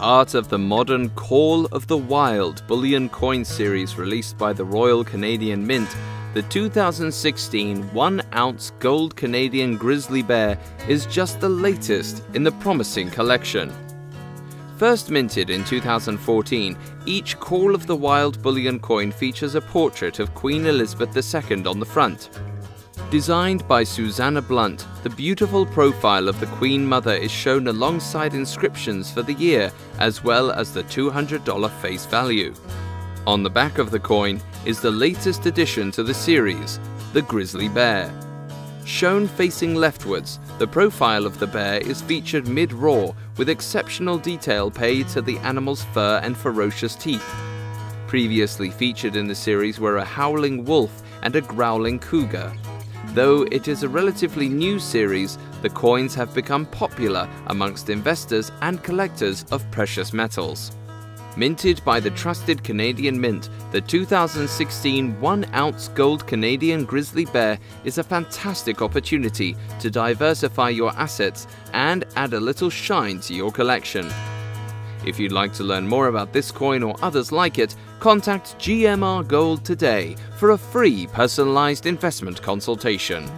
part of the modern Call of the Wild bullion coin series released by the Royal Canadian Mint, the 2016 1 ounce gold Canadian grizzly bear is just the latest in the promising collection. First minted in 2014, each Call of the Wild bullion coin features a portrait of Queen Elizabeth II on the front. Designed by Susanna Blunt, the beautiful profile of the Queen Mother is shown alongside inscriptions for the year as well as the $200 face value. On the back of the coin is the latest addition to the series, the Grizzly Bear. Shown facing leftwards, the profile of the bear is featured mid-roar with exceptional detail paid to the animal's fur and ferocious teeth. Previously featured in the series were a howling wolf and a growling cougar. Though it is a relatively new series, the coins have become popular amongst investors and collectors of precious metals. Minted by the trusted Canadian Mint, the 2016 1 ounce gold Canadian Grizzly Bear is a fantastic opportunity to diversify your assets and add a little shine to your collection. If you'd like to learn more about this coin or others like it, contact GMR Gold today for a free personalized investment consultation.